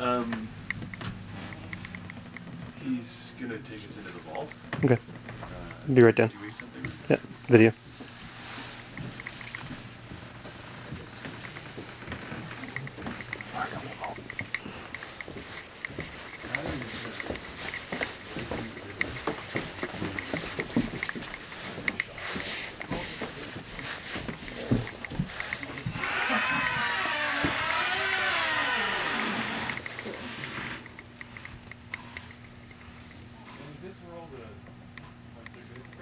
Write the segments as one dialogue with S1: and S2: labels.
S1: um, he's gonna take us into the vault.
S2: Okay.
S1: Uh,
S2: Be right down.
S1: do you read something?
S2: Yeah. Video.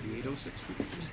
S3: 3806 feet.